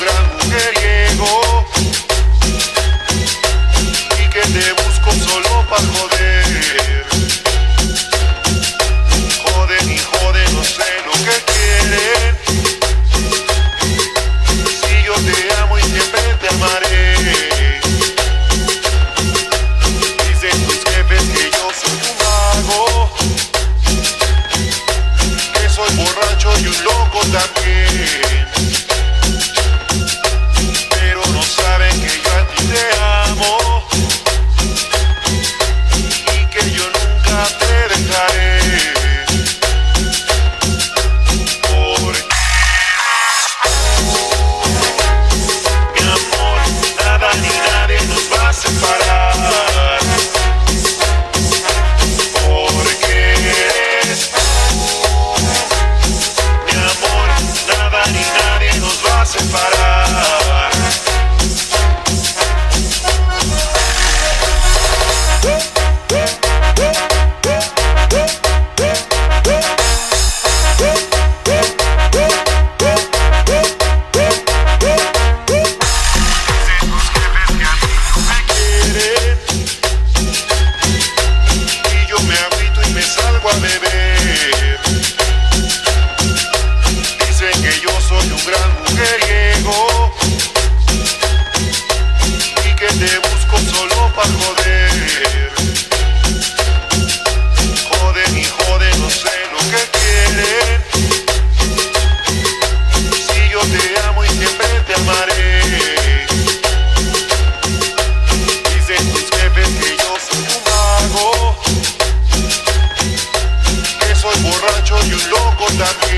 gran mujeriego y que te busco solo para joder. Joden y joden, no sé lo que quieren. Si yo te amo y siempre te amaré. Dicen tus jefes que yo soy un mago, que soy borracho y un loco también. that we